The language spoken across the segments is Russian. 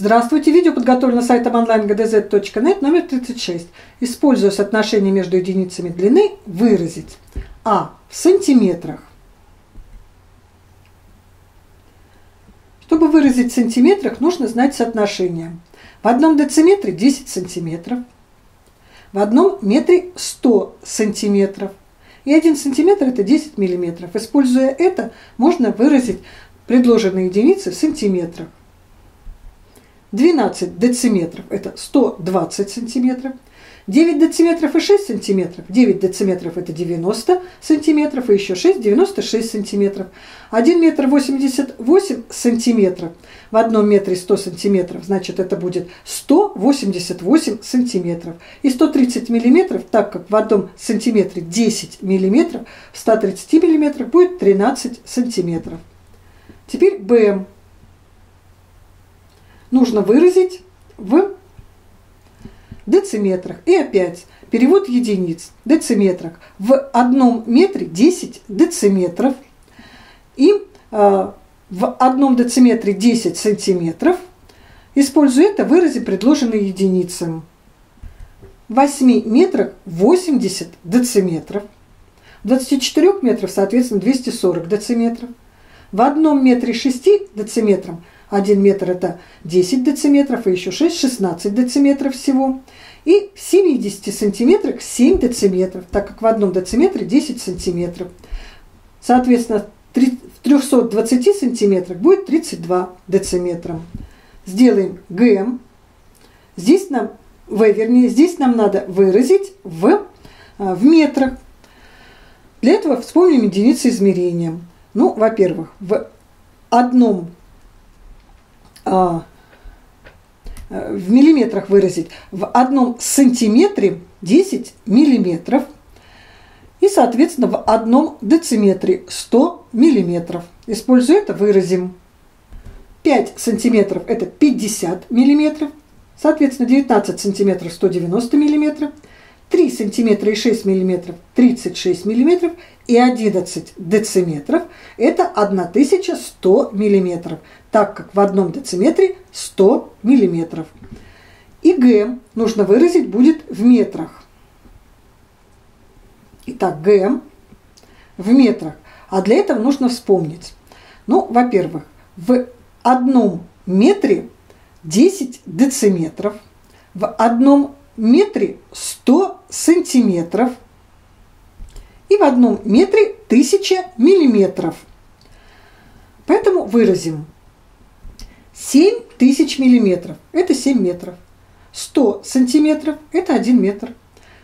Здравствуйте! Видео подготовлено сайтом onlinegdz.net номер 36. Используя соотношение между единицами длины, выразить А в сантиметрах. Чтобы выразить в сантиметрах, нужно знать соотношение. В одном дециметре 10 сантиметров, в одном метре 100 сантиметров. И 1 сантиметр это 10 миллиметров. Используя это, можно выразить предложенные единицы в сантиметрах. 12 дециметров – это 120 сантиметров. 9 дециметров и 6 сантиметров. 9 дециметров – это 90 сантиметров, и еще 6 – 96 сантиметров. 1 метр 88 сантиметров. В одном метре 100 сантиметров, значит, это будет 188 сантиметров. И 130 миллиметров, так как в одном сантиметре 10 миллиметров, в 130 миллиметрах будет 13 сантиметров. Теперь БМ нужно выразить в дециметрах. И опять перевод единиц дециметрах. В одном метре 10 дециметров. И э, в одном дециметре 10 сантиметров. Используя это, выразить предложенные единицы. В 8 метрах 80 дециметров. В 24 метрах, соответственно, 240 дециметров. В одном метре 6 дециметров 1 метр это 10 дециметров, и еще 6, 16 дециметров всего. И в 70 сантиметрах 7 дециметров, так как в одном дециметре 10 сантиметров. Соответственно, в 320 сантиметрах будет 32 дециметра. Сделаем ГМ. Здесь нам, В, вернее, здесь нам надо выразить в, а, в метрах. Для этого вспомним единицы измерения. Ну, во-первых, в одном в миллиметрах выразить, в одном сантиметре 10 миллиметров и, соответственно, в одном дециметре 100 миллиметров. Используя это, выразим 5 сантиметров – это 50 миллиметров, соответственно, 19 сантиметров – 190 миллиметров, 3 сантиметра и 6 миллиметров – 36 миллиметров и 11 дециметров – это 1100 миллиметров, так как в одном дециметре 100 миллиметров. И г нужно выразить будет в метрах. Итак, г в метрах. А для этого нужно вспомнить. Ну, во-первых, в одном метре 10 дециметров, в одном метре 100 сантиметров и в одном метре 1000 миллиметров. Поэтому выразим 7 тысяч миллиметров – это 7 метров. 100 сантиметров – это 1 метр.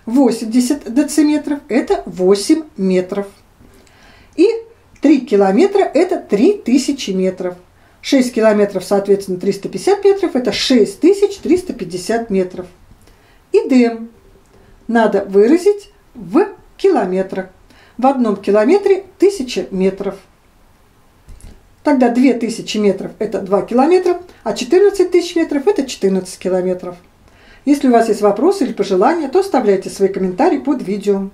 80 дециметров – это 8 метров. И 3 километра – это 3000 метров. 6 километров, соответственно, 350 метров – это 6350 метров и d надо выразить в километрах. В одном километре 1000 метров. Тогда 2000 метров – это 2 километра, а 14 тысяч метров – это 14 километров. Если у вас есть вопросы или пожелания, то оставляйте свои комментарии под видео.